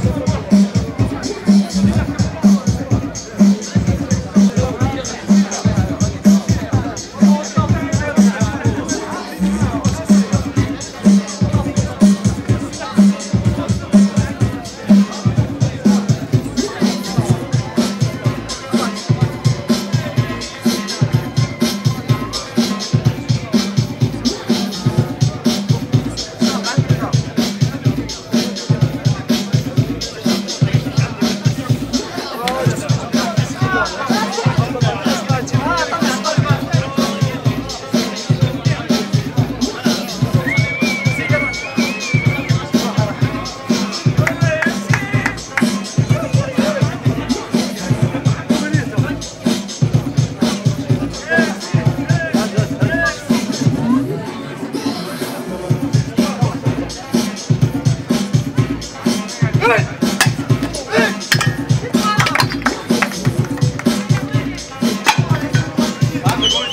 Dios. Good. Good